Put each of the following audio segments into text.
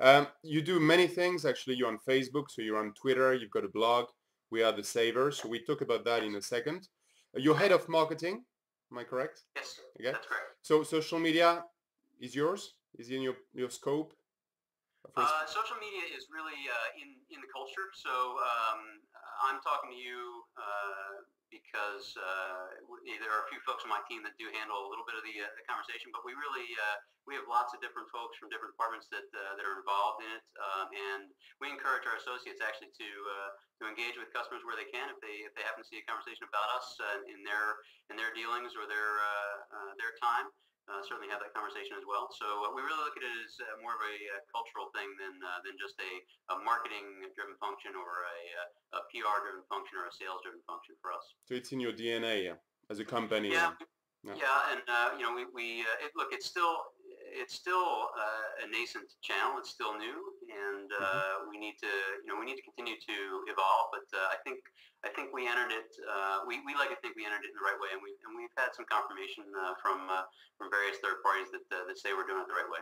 Um, you do many things. Actually, you're on Facebook, so you're on Twitter. You've got a blog. We are the Savers. So we talk about that in a second. Uh, You're head of marketing. Am I correct? Yes, Okay. that's correct. So social media is yours. Is in your your scope. Uh, social media is really uh, in in the culture. So um, I'm talking to you uh, because uh, there are a few folks on my team that do handle a little bit of the, uh, the conversation, but we really uh, we have lots of different folks from different departments that uh, that are involved in it, um, and we encourage our associates actually to uh, to engage with customers where they can if they if they happen to see a conversation about us uh, in their in their dealings or their their time uh, certainly have that conversation as well. So uh, we really look at it as uh, more of a uh, cultural thing than uh, than just a, a marketing-driven function or a, uh, a PR-driven function or a sales-driven function for us. so it's in your DNA yeah, as a company. Yeah, Yeah. yeah, and uh, you know, we, we uh, it, look, it's still it's still uh, a nascent channel. It's still new, and uh, we need to you know we need to continue to evolve. But uh, I think I think we entered it. Uh, we, we like to think we entered it in the right way, and we and we've had some confirmation uh, from uh, from various third parties that uh, that say we're doing it the right way.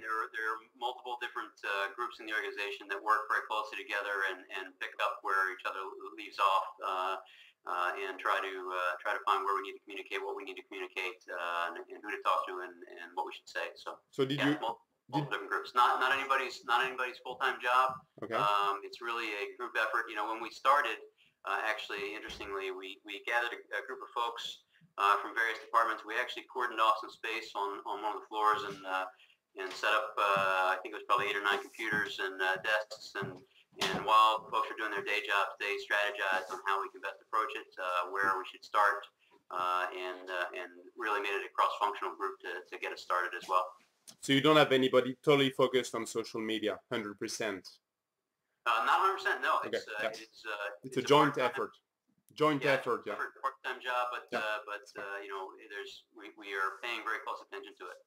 There are, there are multiple different uh, groups in the organization that work very closely together and, and pick up where each other leaves off. Uh, uh, and try to uh, try to find where we need to communicate, what we need to communicate, uh, and, and who to talk to, and, and what we should say. So So did yeah, you? mul- multiple different groups. Not not anybody's not anybody's full time job. Okay. Um, it's really a group effort. You know, when we started, actually, interestingly, we, we gathered a, a group of folks uh, from various departments. We actually cordoned off some space on, on one of the floors and uh, and set up. Uh, I think it was probably eight or nine computers and uh, desks and. And while folks are doing their day jobs, they strategize on how we can best approach it, uh, where we should start, uh, and uh, and really made it a cross-functional group to, to get us started as well. So you don't have anybody totally focused on social media, hundred percent. Uh, not 100%, no. Okay, It's, uh, yeah. it's, uh, It's a joint part-time- effort. Joint yeah, effort. Yeah. Part-time job, but, Yeah. uh, but uh, you know, there's we, we are paying very close attention to it.